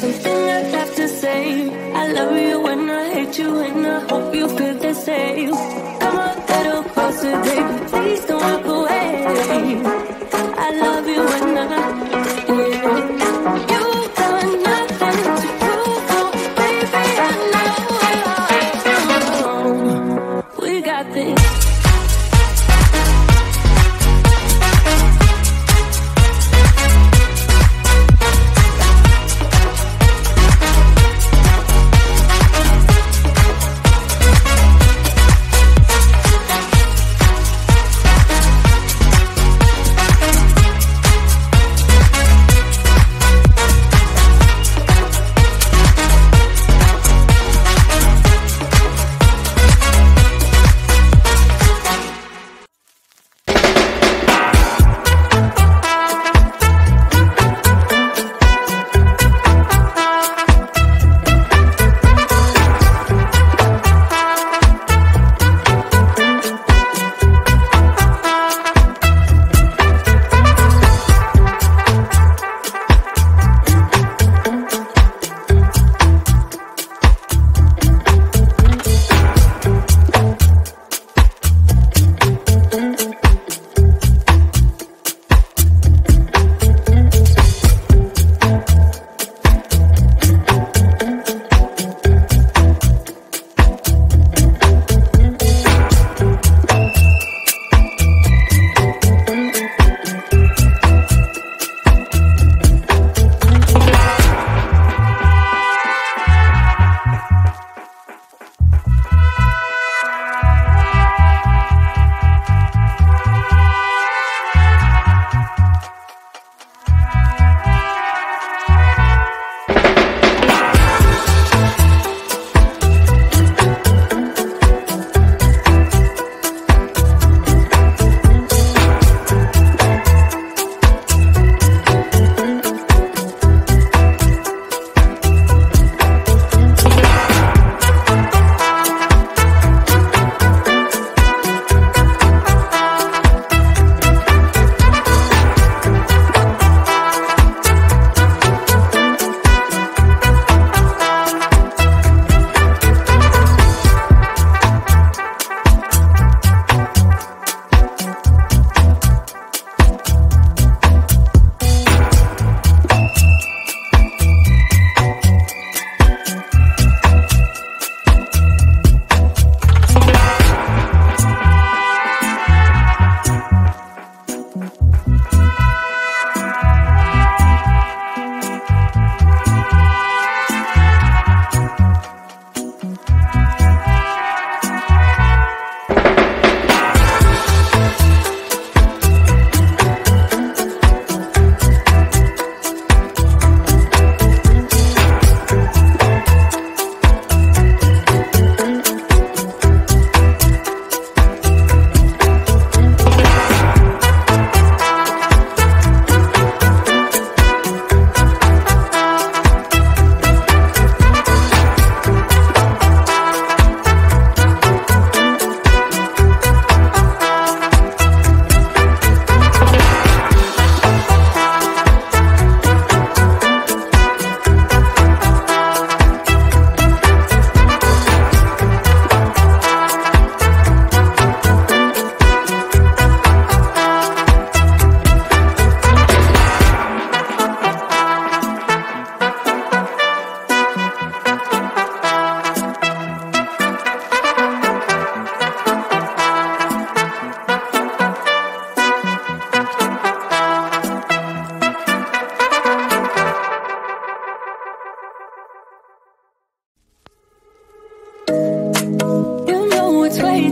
something I have to say. I love you and I hate you and I hope you feel the same. Come on, get closer, baby, please don't walk away. I love you and I. Yeah. You done nothing to prove, baby, I know. We got this.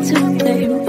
to blame.